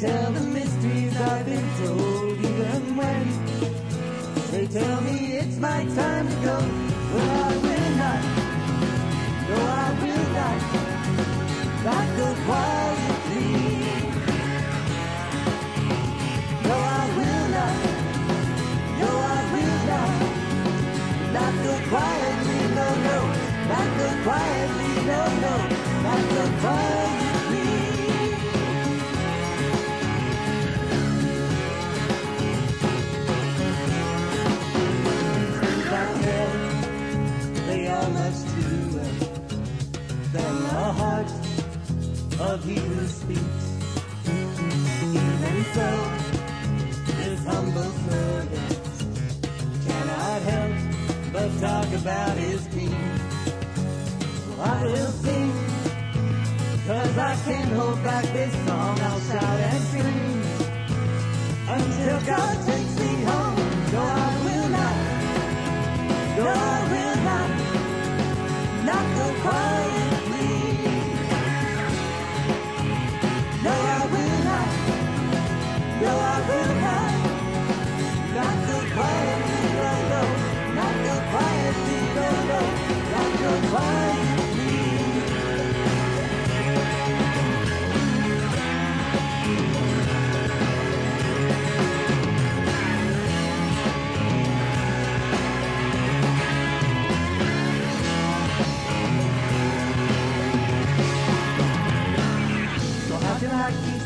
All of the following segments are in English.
tell the mysteries I've been told, even when they tell me it's my time to go. Well, I will not, no, I will not, not go quietly. No, I will not, no, I will not, not go quietly, no, no, not go quietly, no, no, not go quietly. Of he who speaks. Even so, this humble servant cannot help but talk about his king. I will sing, cause I can't hold back this song. I'll shout and scream until God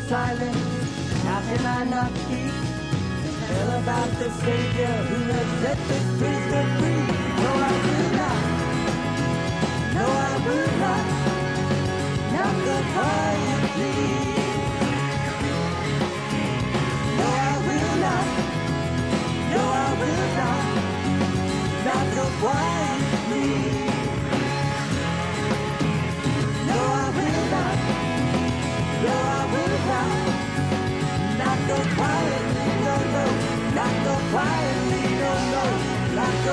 silent? How can I not speak? Tell about the Savior who has set this prisoner free. No, I will not. No, I will not. Not go quietly. No, I will not. No, I will not. Not go quietly.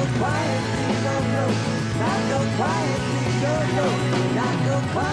Not go quietly, no, no. Not go quietly, no, no. Not go quietly.